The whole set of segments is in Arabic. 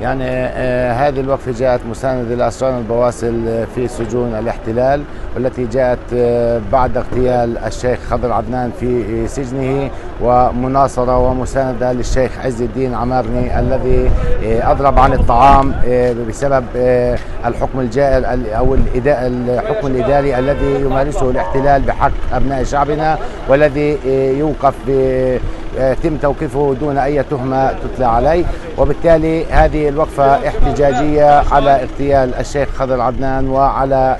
يعني آه، هذه الوقفة جاءت مساندة لأسران البواسل آه، في سجون الاحتلال والتي جاءت آه، بعد اغتيال الشيخ خضر عدنان في سجنه. ومناصرة ومساندة للشيخ عز الدين عمارني الذي آه، أضرب عن الطعام آه، بسبب آه، الحكم الجائر ال- أو الحكم الإداري الذي يمارسه الاحتلال بحق أبناء شعبنا والذي يوقف يتم توقيفه دون أي تهمة تتلى عليه. وبالتالي هذه الوقفة احتجاجية على اغتيال الشيخ خضر عدنان وعلى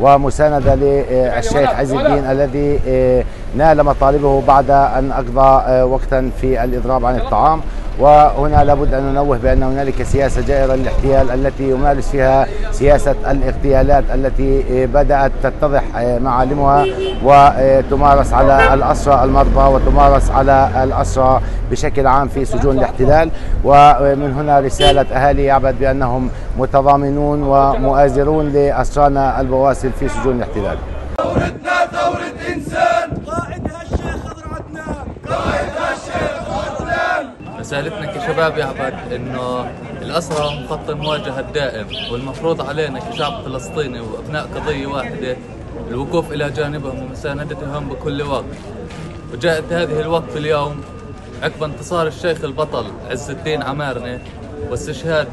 ومساندة للشيخ عز الدين الذي آه، نال مطالبه بعد أن أقضى آه، وقتا في الإضراب عن الطعام. وهنا لابد أن ننوه بأن هنالك سياسة جائرة للاحتيال التي يمارس فيها سياسة الاغتيالات التي بدأت تتضح آه، معالمها وتمارس على الاسرى المرضى وتمارس على الاسرى بشكل عام في سجون الاحتلال ومن هنا رسالة أهالي يعبد بأنهم متضامنون ومؤازرون لأسرانا البواسل في سجون الاحتلال. ثورتنا ثورة انسان قائدها الشيخ خضر عدنان قائدها الشيخ عدنان رسالتنا كشباب يعبد إنه الاسرى خط المواجهه الدائم والمفروض علينا كشعب فلسطيني وأبناء قضية واحدة الوقوف إلى جانبهم ومساندتهم بكل وقت. وجاءت هذه الوقفة اليوم عقب انتصار الشيخ البطل عز الدين عمارنه واستشهاد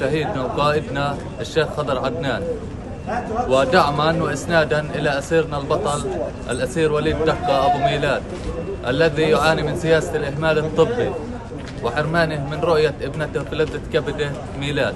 شهيدنا وقائدنا الشيخ خضر عدنان. ودعما واسنادا إلى أسيرنا البطل الأسير وليد دقه أبو ميلاد الذي يعاني من سياسة الإهمال الطبي. وحرمانه من رؤية ابنته في لذه كبده ميلاد.